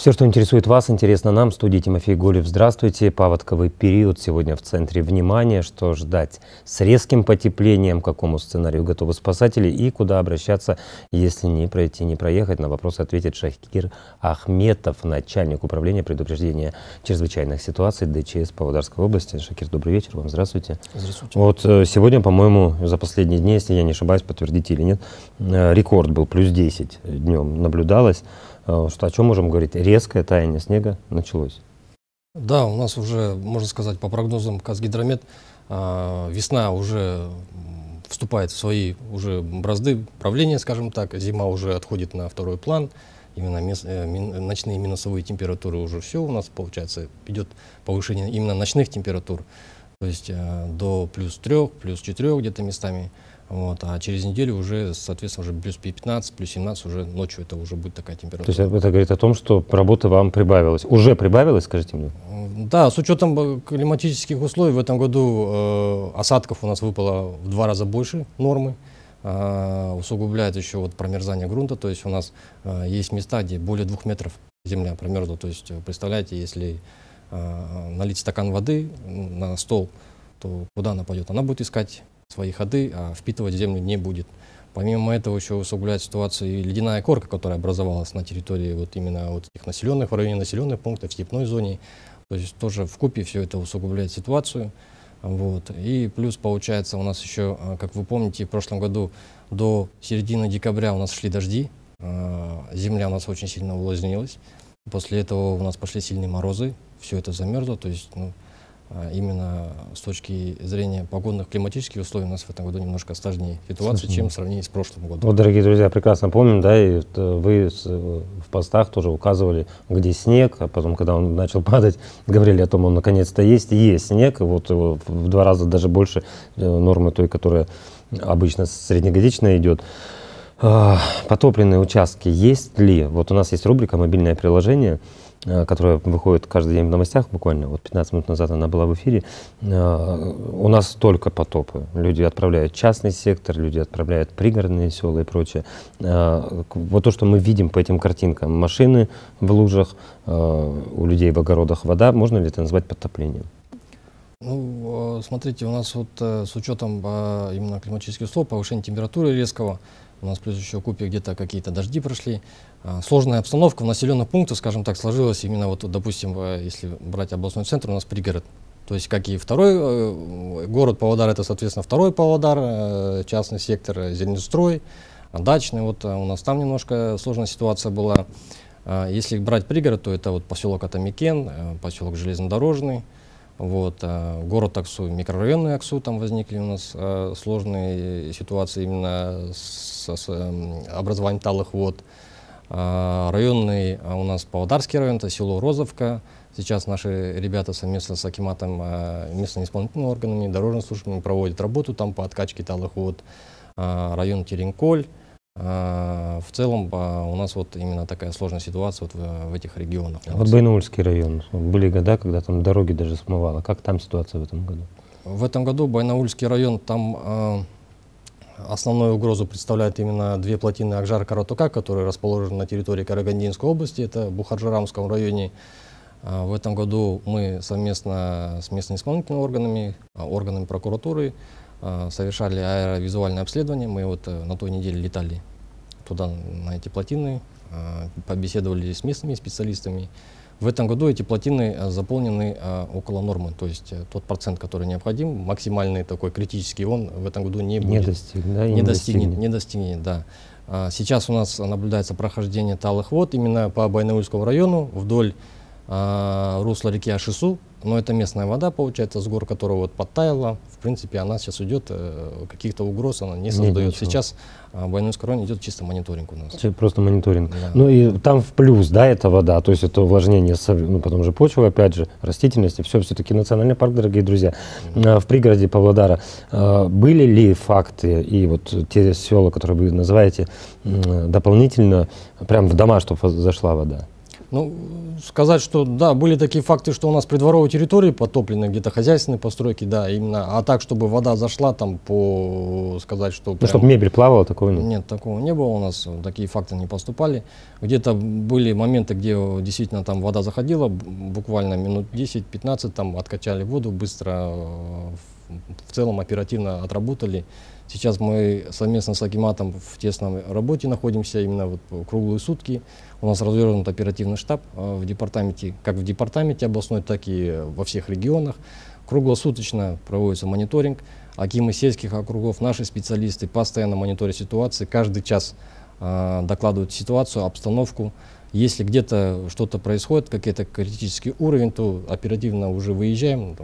Все, что интересует вас, интересно нам. В студии Тимофей Голев. Здравствуйте. Паводковый период сегодня в центре внимания. Что ждать с резким потеплением, к какому сценарию готовы спасатели и куда обращаться, если не пройти, не проехать. На вопрос ответит Шахкир Ахметов, начальник управления предупреждения чрезвычайных ситуаций ДЧС Павлодарской области. Шакир, добрый вечер вам. Здравствуйте. Здравствуйте. Вот э, сегодня, по-моему, за последние дни, если я не ошибаюсь, подтвердите или нет, э, рекорд был плюс 10 днем наблюдалось. Э, что, о чем можем говорить? Резкое таяние снега началось. Да, у нас уже, можно сказать, по прогнозам Казгидромет, э, весна уже вступает в свои уже бразды правления, скажем так. Зима уже отходит на второй план. Именно мес, э, ночные минусовые температуры уже все у нас, получается, идет повышение именно ночных температур. То есть э, до плюс трех, плюс четырех где-то местами. Вот, а через неделю уже, соответственно, уже плюс 15, плюс 17 уже ночью это уже будет такая температура. То есть это говорит о том, что работа вам прибавилась. Уже прибавилась, скажите мне? Да, с учетом э, климатических условий в этом году э, осадков у нас выпало в два раза больше нормы. Э, усугубляет еще вот промерзание грунта, то есть у нас э, есть места, где более двух метров земля промерзла. То есть э, представляете, если э, налить стакан воды на стол, то куда она пойдет? Она будет искать свои ходы, а впитывать землю не будет. Помимо этого еще усугубляет ситуацию и ледяная корка, которая образовалась на территории вот именно вот этих населенных, в районе населенных пунктов, в степной зоне. То есть тоже в купе все это усугубляет ситуацию. Вот. И плюс получается у нас еще, а, как вы помните, в прошлом году до середины декабря у нас шли дожди, а, земля у нас очень сильно увлажнилась. После этого у нас пошли сильные морозы, все это замерзло, то есть ну, именно с точки зрения погодных климатических условий у нас в этом году немножко сложнее ситуация, чем в сравнении с прошлым годом. Вот, дорогие друзья, прекрасно помним, да, и вы в постах тоже указывали, где снег, а потом, когда он начал падать, говорили о том, он наконец-то есть, и есть снег, и вот в два раза даже больше э, нормы той, которая обычно среднегодичная идет. А, потопленные участки есть ли? Вот у нас есть рубрика «Мобильное приложение», Э, которая выходит каждый день в новостях, буквально вот 15 минут назад она была в эфире, э, у нас только потопы. Люди отправляют частный сектор, люди отправляют пригородные села и прочее. Э, вот то, что мы видим по этим картинкам, машины в лужах, у людей в огородах вода, можно ли это назвать подтоплением? Ну, смотрите, у нас вот с учетом именно климатических условий, повышения температуры резкого, у нас плюс еще купе где-то какие-то дожди прошли. А, сложная обстановка в населенных пунктах, скажем так, сложилась именно вот, допустим, если брать областной центр, у нас пригород. То есть, как и второй э, город Павлодар, это, соответственно, второй Павлодар, э, частный сектор э, Зеленстрой, дачный. Вот у нас там немножко сложная ситуация была. А, если брать пригород, то это вот поселок Атамикен, поселок Железнодорожный, вот, а, город Аксу, микрорайонный Аксу, там возникли у нас а, сложные ситуации именно с, с а, образованием талых вод. А, районный а у нас Павлодарский район, это село Розовка. Сейчас наши ребята совместно с Акиматом, а, местными исполнительными органами, дорожными службами проводят работу там по откачке талых вод. А, район Теренколь. А, в целом а, у нас вот именно такая сложная ситуация вот в, в этих регионах. Вот Байнаульский район. Были года, когда там дороги даже смывало. Как там ситуация в этом году? В этом году Байнаульский район, там э, основную угрозу представляют именно две плотины Акжар-Каратука, которые расположены на территории Карагандинской области, это в Бухарджарамском районе. Э, в этом году мы совместно с местными исполнительными органами, органами прокуратуры совершали аэровизуальное обследование. Мы вот э, на той неделе летали туда, на эти плотины, э, побеседовали с местными специалистами. В этом году эти плотины заполнены около нормы, то есть тот процент, который необходим, максимальный такой критический, он в этом году не будет. Не достиг, да, не, не достигнет. Не достигнет, да. Сейчас у нас наблюдается прохождение талых вод именно по Байнаульскому району вдоль русла реки Ашису, но это местная вода, получается, с гор, которая вот подтаяла. В принципе, она сейчас идет, э, каких-то угроз она не создает. Нет, сейчас а, Байнойский район идет чисто мониторинг у нас. Просто мониторинг. Да. Ну и там в плюс, да, эта вода, то есть это увлажнение, ну потом же почва, опять же, растительности, все, все-таки национальный парк, дорогие друзья. Mm-hmm. В пригороде Павлодара а, были ли факты и вот те села, которые вы называете, дополнительно, прям в дома, чтобы зашла вода? Ну, сказать, что да, были такие факты, что у нас придворовые территории потоплены, где-то хозяйственные постройки, да, именно. А так, чтобы вода зашла, там, по сказать, что... Ну, чтобы мебель плавала, такого нет? Нет, такого не было у нас, такие факты не поступали. Где-то были моменты, где действительно там вода заходила, буквально минут 10-15, там откачали воду, быстро в целом оперативно отработали. Сейчас мы совместно с Акиматом в тесном работе находимся, именно вот круглые сутки. У нас развернут оперативный штаб э, в департаменте, как в департаменте областной, так и во всех регионах. Круглосуточно проводится мониторинг. Акимы сельских округов, наши специалисты постоянно мониторят ситуации, каждый час э, докладывают ситуацию, обстановку. Если где-то что-то происходит, какой-то критический уровень, то оперативно уже выезжаем.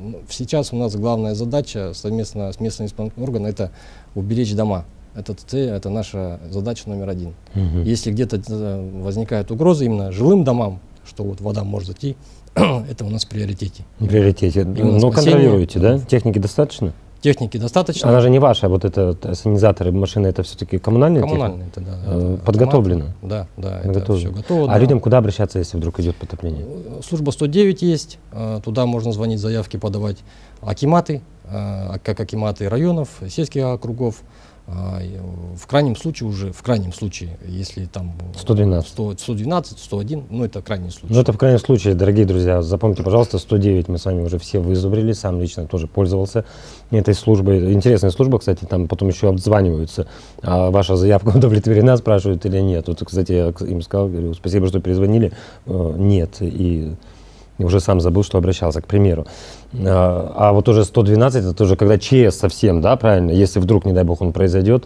Ну, сейчас у нас главная задача совместно с местным исполнительным органом – это уберечь дома. Это цель, это наша задача номер один. Угу. Если где-то э, возникает угроза именно жилым домам, что вот вода может зайти, это у нас в приоритете. В приоритете. Но контролируете, да? Техники достаточно? Техники достаточно. Она же не ваша, вот это вот, санизаторы машины, это все-таки коммунальные Коммунальные, это, да. Это Подготовлено? Да, да, это все готово. А да. людям куда обращаться, если вдруг идет потопление? Служба 109 есть, э, туда можно звонить, заявки подавать. Акиматы, э, как акиматы районов, сельских округов, в крайнем случае уже, в крайнем случае, если там 112, 100, 112 101, ну это крайний случай. Ну это в крайнем случае, дорогие друзья, запомните, пожалуйста, 109 мы с вами уже все вызубрили, сам лично тоже пользовался этой службой. Интересная служба, кстати, там потом еще обзваниваются, а ваша заявка удовлетворена, спрашивают или нет. Вот, кстати, я им сказал, говорю, спасибо, что перезвонили, э, нет, и уже сам забыл, что обращался, к примеру. А, а вот уже 112, это уже когда ЧС совсем, да, правильно, если вдруг, не дай бог, он произойдет,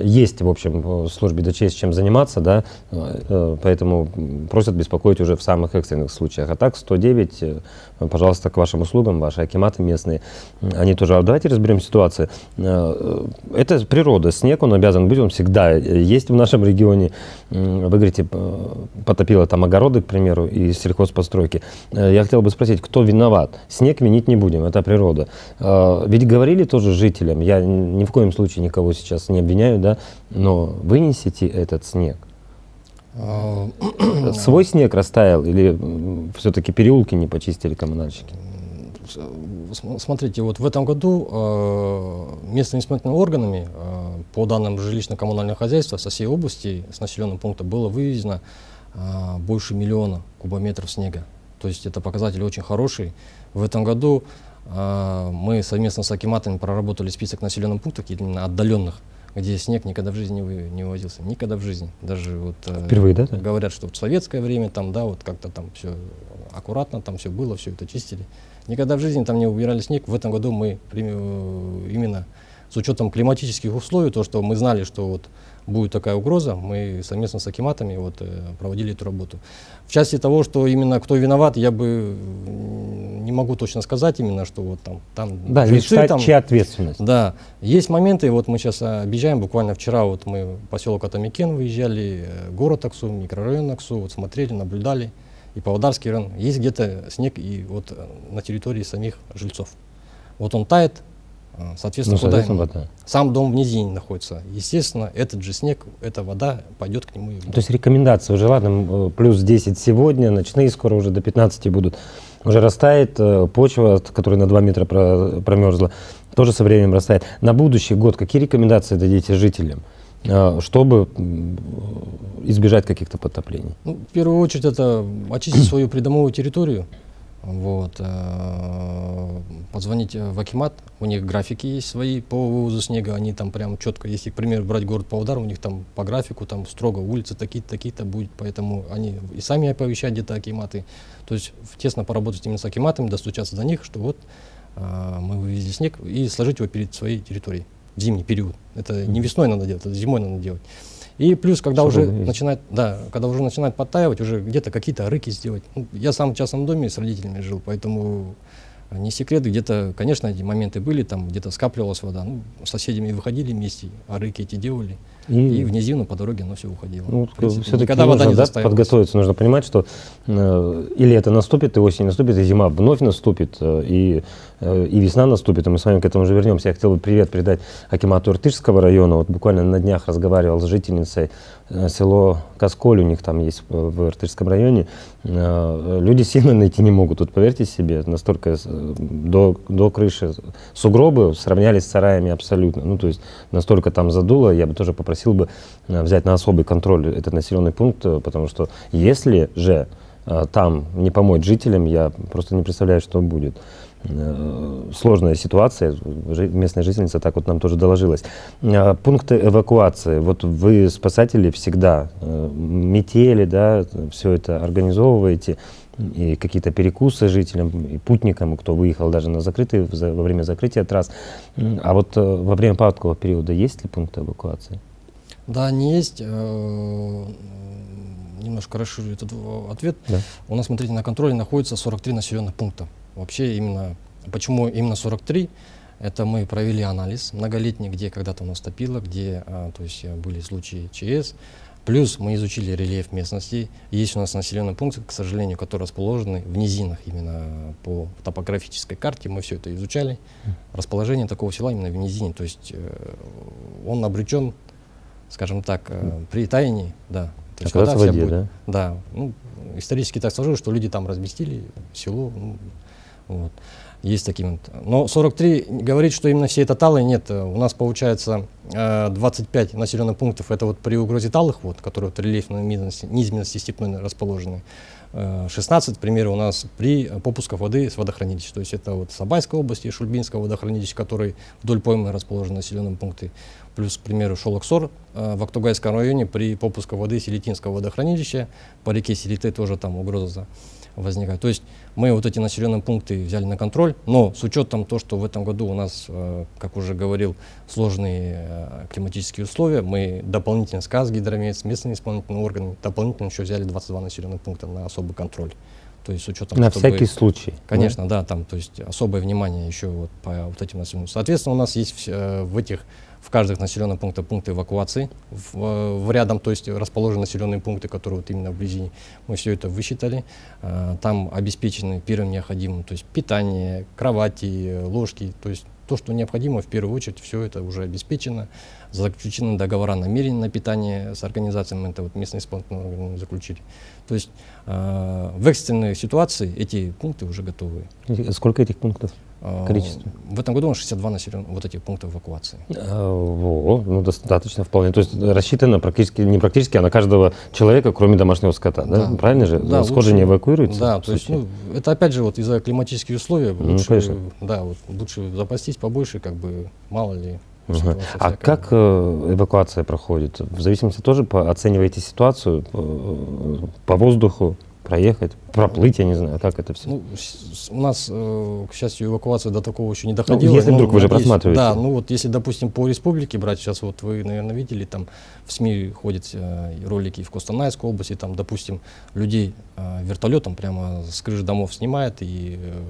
есть, в общем, в службе ДЧС чем заниматься, да, э, поэтому просят беспокоить уже в самых экстренных случаях. А так 109, э, пожалуйста, к вашим услугам, ваши акиматы местные, они тоже, а давайте разберем ситуацию. Э, это природа, снег, он обязан быть, он всегда есть в нашем регионе. Вы говорите, потопило там огороды, к примеру, и сельхозпостройки. Я хотел бы спросить, кто виноват? Снег винить не будем, это природа. Ведь говорили тоже жителям, я ни в коем случае никого сейчас не обвиняю, объясняю, да, но вынесите этот снег. А, Свой снег растаял или все-таки переулки не почистили коммунальщики? Смотрите, вот в этом году э, местными исполнительными органами э, по данным жилищно-коммунального хозяйства со всей области, с населенного пункта, было вывезено э, больше миллиона кубометров снега. То есть это показатель очень хороший. В этом году э, мы совместно с Акиматами проработали список населенных пунктов, именно отдаленных, где снег никогда в жизни не, не вывозился, никогда в жизни. Даже вот э, Впервые, да? Говорят, что в советское время там, да, вот как-то там все аккуратно, там все было, все это чистили. Никогда в жизни там не убирали снег. В этом году мы именно с учетом климатических условий, то, что мы знали, что вот будет такая угроза, мы совместно с акиматами вот, э, проводили эту работу. В части того, что именно кто виноват, я бы не могу точно сказать именно, что вот там, там да, жильцы, там, чья ответственность. Да, есть моменты, вот мы сейчас объезжаем, буквально вчера вот мы в поселок Атамикен выезжали, э, город Аксу, микрорайон Аксу, вот смотрели, наблюдали, и Павлодарский район, есть где-то снег и вот э, на территории самих жильцов. Вот он тает, а, соответственно, ну, куда вода. Сам дом в низине находится. Естественно, этот же снег, эта вода пойдет к нему. То есть рекомендация уже, ладно, плюс 10 сегодня, ночные скоро уже до 15 будут. Уже растает э, почва, которая на 2 метра промерзла, тоже со временем растает. На будущий год какие рекомендации дадите жителям? Э, чтобы избежать каких-то потоплений? Ну, в первую очередь это очистить свою придомовую территорию, вот, э, позвонить в Акимат, у них графики есть свои по вывозу снега, они там прям четко, если, к примеру, брать город Павлодар, у них там по графику, там строго улицы такие-то, такие-то будет, поэтому они и сами оповещают где-то Акиматы, то есть тесно поработать именно с Акиматами, достучаться до них, что вот э, мы вывезли снег и сложить его перед своей территорией в зимний период. Это не весной надо делать, это зимой надо делать. И плюс, когда Чтобы уже есть. начинает, да, когда уже начинает подтаивать, уже где-то какие-то рыки сделать. Ну, я сам в частном доме с родителями жил, поэтому не секрет, где-то, конечно, эти моменты были, там где-то скапливалась вода. Ну, с соседями выходили вместе, а рыки эти делали. И, и в низину по дороге оно все уходило. Ну, все-таки нужно, вода не да, подготовиться, нужно понимать, что э, или это наступит, и осень наступит, и зима вновь наступит, э, и э, и весна наступит, и мы с вами к этому уже вернемся. Я хотел бы привет передать Акимату Иртышского района. Вот буквально на днях разговаривал с жительницей э, село Касколь, у них там есть в Иртышском районе. Люди сильно найти не могут, тут поверьте себе, настолько до, до крыши сугробы сравнялись с сараями абсолютно. Ну, то есть настолько там задуло, я бы тоже попросил бы взять на особый контроль этот населенный пункт, потому что если же Э, там не помочь жителям, я просто не представляю, что будет. Э, сложная ситуация, местная жительница так вот нам тоже доложилась. Э, пункты эвакуации. Вот вы, спасатели, всегда метели, да, все это организовываете, и какие-то перекусы жителям, и путникам, кто выехал даже на закрытые, во время закрытия трасс. А вот во время паводкового периода есть ли пункты эвакуации? Да, они есть немножко расширю этот ответ. Да. У нас, смотрите, на контроле находится 43 населенных пункта. Вообще именно, почему именно 43? Это мы провели анализ многолетний, где когда-то у нас топило, где а, то есть, э, были случаи ЧС. Плюс мы изучили рельеф местности. Есть у нас населенные пункты, к сожалению, которые расположены в низинах именно по топографической карте. Мы все это изучали. Расположение такого села именно в низине. То есть э, он обречен, скажем так, э, при таянии, да, то есть, когда в воде, будет, да? Да. Ну, исторически так сложилось, что люди там разместили село. Ну, вот. Есть такие вот. Но 43 говорит, что именно все это талы, нет. У нас получается 25 э, населенных пунктов, это вот при угрозе талых вод, которые в рельефной низменности, низменности степной расположены. 16, к примеру, у нас при попусках воды с водохранилища. То есть это вот Сабайская область и Шульбинское водохранилище, которые вдоль поймы расположены населенные пункты. Плюс, к примеру, Шолоксор э, в Актугайском районе при попуске воды Селитинского водохранилища. По реке Селиты тоже там угроза возникает. То есть мы вот эти населенные пункты взяли на контроль, но с учетом того, что в этом году у нас, э, как уже говорил, сложные э, климатические условия, мы дополнительно с Казгидромет, с местными исполнительными органами, дополнительно еще взяли 22 населенных пункта на особый контроль. То есть с учетом... На чтобы, всякий случай. Конечно, да? да, там, то есть особое внимание еще вот по вот этим населенным. Соответственно, у нас есть э, в этих в каждых населенных пунктах пункты эвакуации. В, в рядом, то есть расположены населенные пункты, которые вот именно вблизи. Мы все это высчитали. А, там обеспечены первым необходимым, то есть питание, кровати, ложки, то есть то, что необходимо, в первую очередь, все это уже обеспечено. Заключены договора намерений на питание с организациями, это вот местные исполнительные заключили. То есть э, в экстренной ситуации эти пункты уже готовы. Сколько этих пунктов? А, количество? В этом году 62 населенных вот этих пунктов эвакуации. А, о, ну достаточно вполне. То есть рассчитано практически, не практически, а на каждого человека, кроме домашнего скота, да? да. Правильно же? Да, Скот же не эвакуируется? Да, то есть ну, это опять же вот из-за климатических условий ну, лучше, да, вот, лучше запастись побольше, как бы мало ли Угу. А как э, эвакуация проходит? В зависимости тоже по, оцениваете ситуацию по, э, по воздуху, проехать, проплыть, я не знаю, как это все? Ну, у нас, э, к счастью, эвакуация до такого еще не ну, доходила. Ну, если вдруг вы же просматриваете. Да, ну вот если, допустим, по республике брать, сейчас вот вы, наверное, видели, там в СМИ ходят э, ролики в Костанайской области, там, допустим, людей э, вертолетом прямо с крыши домов снимают и э,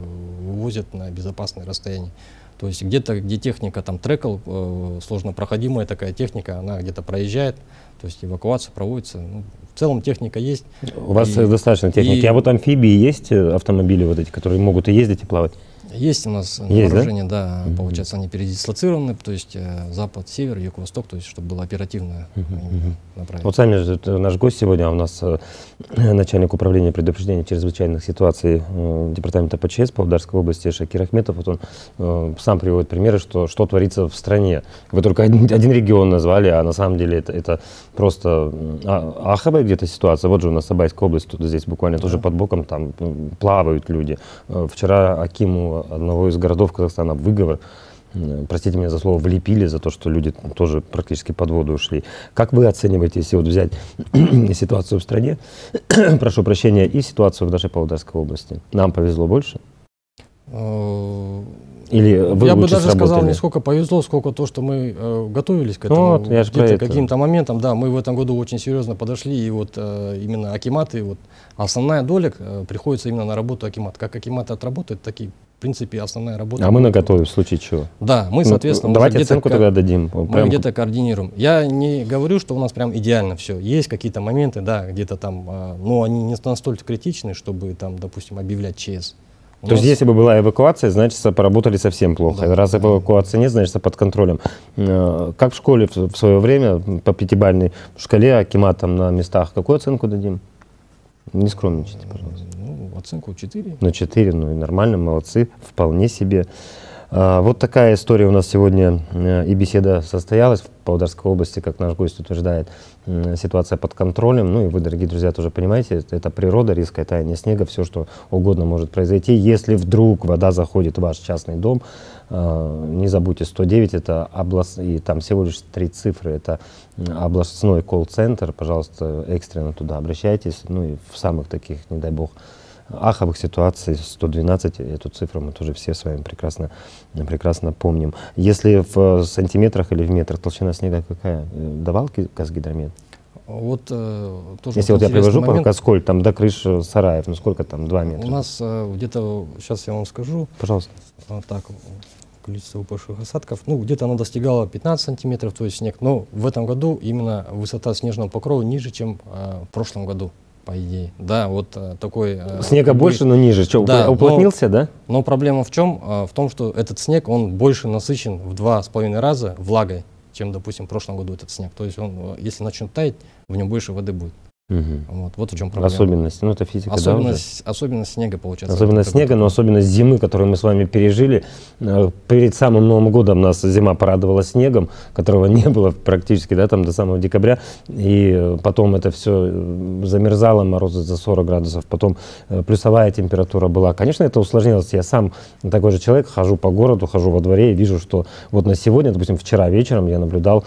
вывозят на безопасное расстояние. То есть где-то, где техника там трекал, э, сложно проходимая такая техника, она где-то проезжает, то есть эвакуация проводится. Ну, в целом техника есть. У вас и, достаточно техники. И, а вот амфибии есть э, автомобили вот эти, которые могут и ездить, и плавать? Есть у нас есть, вооружение, да, да mm-hmm. получается, они передислоцированы, то есть э, запад, север, юг, восток, то есть чтобы было оперативно mm-hmm. направить. Вот сами же, наш гость сегодня, у нас э, начальник управления предупреждения чрезвычайных ситуаций э, департамента ПЧС по Ударской области Шакир Ахметов, вот он сам приводит примеры, что, что творится в стране. Вы только один, один регион назвали, а на самом деле это, это просто а, аховая где-то ситуация. Вот же у нас Сабайская область, тут здесь буквально да. тоже под боком, там плавают люди. Вчера Акиму одного из городов Казахстана выговор, простите меня за слово, влепили за то, что люди тоже практически под воду ушли. Как вы оцениваете, если вот взять ситуацию в стране, прошу прощения, и ситуацию в нашей Павлодарской области? Нам повезло больше? Или вы Я бы даже сработали? сказал, не сколько повезло, сколько то, что мы э, готовились к этому. Вот, я Где-то каким-то моментом, да, мы в этом году очень серьезно подошли, и вот э, именно Акиматы, вот основная доля э, приходится именно на работу Акимат. Как Акиматы отработают, такие принципе, основная работа. А мы наготове в случае чего? Да, мы, ну, соответственно, ну, давайте оценку тогда дадим. Мы прям... где-то координируем. Я не говорю, что у нас прям идеально все. Есть какие-то моменты, да, где-то там, а, но они не настолько критичны, чтобы там, допустим, объявлять ЧС. То есть, если бы была эвакуация, значит, поработали совсем плохо. Да, Раз да. эвакуации нет, значит, под контролем. Э, Как в школе в свое время, по пятибалльной шкале акиматам на местах, какую оценку дадим? Не скромничайте, пожалуйста. Ну, оценку 4. Ну, 4, ну и нормально, молодцы, вполне себе. А, Вот такая история у нас сегодня э, и беседа состоялась в Павлодарской области, как наш гость утверждает, ситуация под контролем. Ну и вы, дорогие друзья, тоже понимаете, это- природа, риск, таяние снега, все, что угодно может произойти. Если вдруг вода заходит в ваш частный дом, э, не забудьте, 109 это област, и там всего лишь три цифры, это областной колл-центр, пожалуйста, экстренно туда обращайтесь, ну и в самых таких, не дай бог, аховых ситуаций 112, эту цифру мы тоже все с вами прекрасно, прекрасно помним. Если в э, сантиметрах или в метрах толщина снега какая? Э, Давал Казгидромет? Вот э, тоже Если вот я привожу момент. Касколь, там до крыш э, сараев, ну сколько там, 2 У метра? нас э, где-то, сейчас я вам скажу, Пожалуйста. а, так, количество упавших осадков, ну, где-то оно достигало 15 сантиметров, то есть снег, но в этом году именно высота снежного покрова ниже, чем э, в прошлом году, по идее. Да, вот э, такой... э, Снега будет. больше, но ниже. Что, Да, уплотнился, да? Но проблема в чем? А, В том, что этот снег, он больше насыщен в два с половиной раза влагой, чем, допустим, в прошлом году этот снег. То есть он, э, если начнет таять, в нем больше воды будет. Мгм. Вот, вот в чем проблема. Особенности. Ну, это физика, да, уже? Особенность, особенность снега, получается. Особенность снега, но особенность зимы, которую мы с вами пережили. Э, Перед самым Новым годом нас зима порадовала снегом, которого не было практически да, там, до самого декабря. И э, потом это все замерзало, морозы за 40 градусов. Потом э, плюсовая температура была. Конечно, это усложнилось. Я сам такой же человек, хожу по городу, хожу во дворе и вижу, что вот на сегодня, допустим, вчера вечером я наблюдал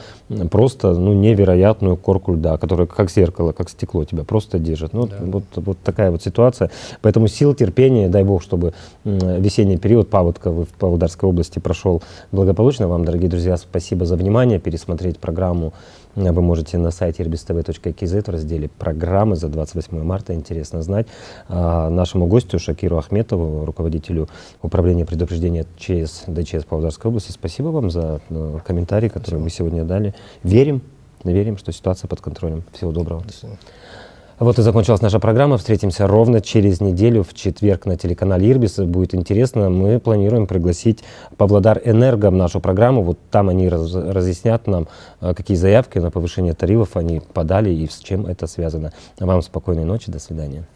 просто ну, невероятную корку льда, которая как зеркало, как стекло тебя просто держит. Ну, Да. вот, вот такая вот ситуация. Поэтому сил, терпения, дай бог, чтобы весенний период паводка в Павлодарской области прошел благополучно. Вам, дорогие друзья, спасибо за внимание. Пересмотреть программу э, вы можете на сайте rbstv.kz в разделе «Программы» за 28 марта. Интересно знать. А нашему гостю Шакиру Ахметову, руководителю управления предупреждения ЧС ДЧС Павлодарской области, спасибо вам за э, комментарий, который вы сегодня дали. Верим, верим, что ситуация под контролем. Всего доброго. До свидания. Вот и закончилась наша программа. Встретимся ровно через неделю в четверг на телеканале Ирбис. Будет интересно. Мы планируем пригласить Павлодар Энерго в нашу программу. Вот там они раз- разъяснят нам, э, какие заявки на повышение тарифов они подали и с чем это связано. Вам спокойной ночи. До свидания.